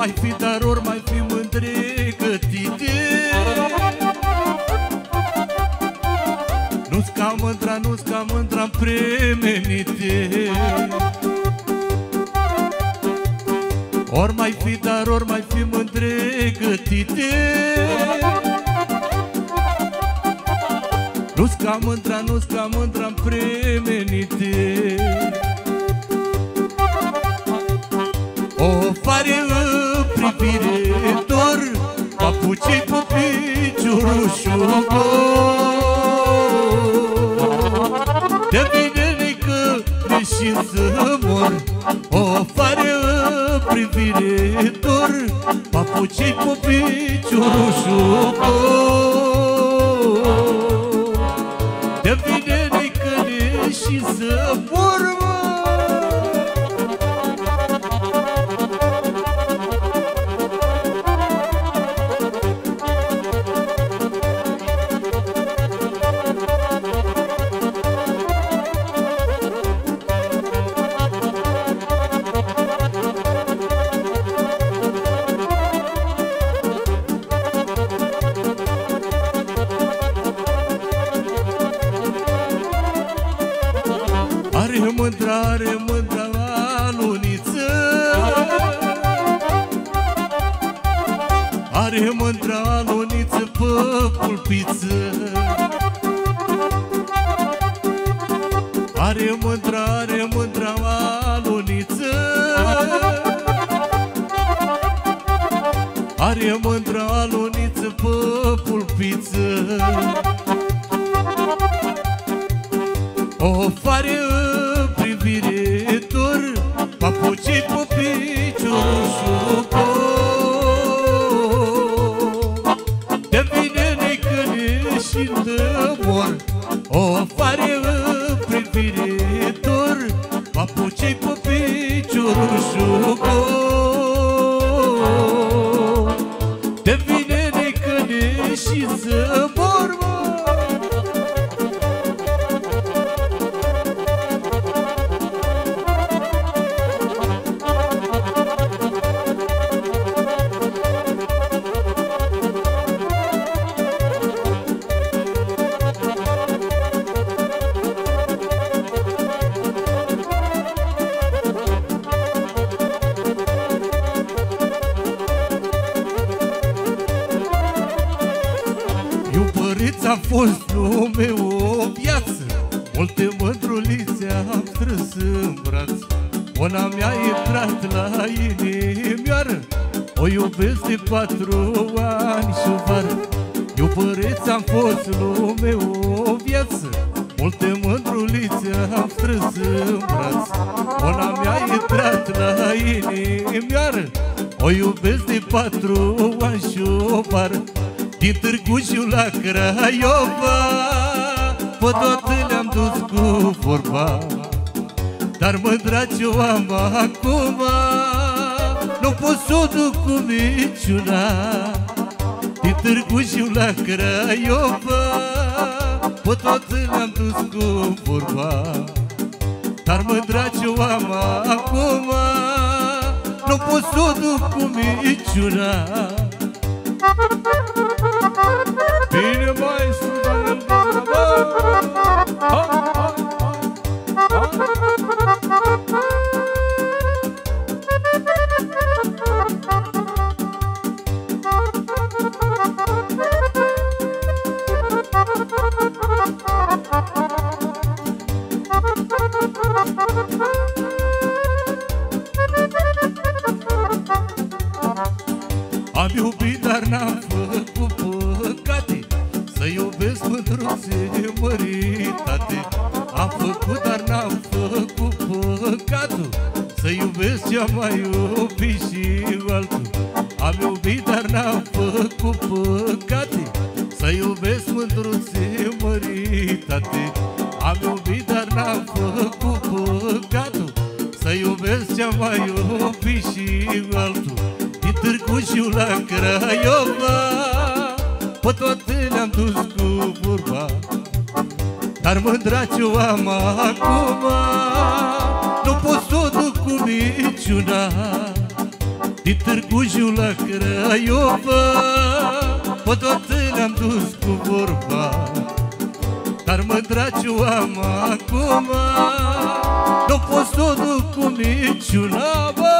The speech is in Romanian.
mai fi daror, mai fi mândrie cât idei Nu-ți ca mândra, nu-ți ca mândra premenite Ori mai fi dar, ori mai fi mândrie cât idei Nu-ți ca mândra, nu-ți ca mândra premenite O fare în O fare în privire dor Papucii cu piciorul De bine că și să mor Are mândra aluniță pe pulpiță Are mândra, are mândra aluniță Are mândra aluniță pe pulpiță O fare necăne Iubăriți a fost lume o viață. Multe mândrulițe am strâns în braț. Una mi-a intrat la inimioară. O iubesc de patru ani și vară. Iubăriți am fost lume o viață. Multe mândrulițe am strâns în braț. Una mi-a intrat la inimioară. O iubesc de patru ani și o vară din Târgu Jiu la Craiova. Pe toate le-am dus cu vorba Dar mândra ce-o am acum. Nu pot să o duc cu niciuna Din Târgu Jiu la Craiova. Pe toate le-am dus cu vorba Dar mândra ce-o am acum. Nu pot să o duc cu niciuna Am iubit, dar n-am făcut păcate. Să iubesc mândruțe măritate. Am făcut, dar n-am făcut păcatul. Să iubesc ce-am mai iubit și altul. Am iubit, dar n-am făcut păcate. Să iubesc mândruțe măritate. Am iubit, dar n-am făcut păcatul Să iubesc ce-am mai iubit și altul din Târgu Jiu la Craiova. Pe toate le-am dus cu vorba Dar mândra ce-o am acum. Nu pot să o duc cu niciuna Din Târgu Jiu la Craiova. Pe toate le-am dus cu vorba Dar mândra ce-o o am acum. Nu pot să o duc cu niciuna, bă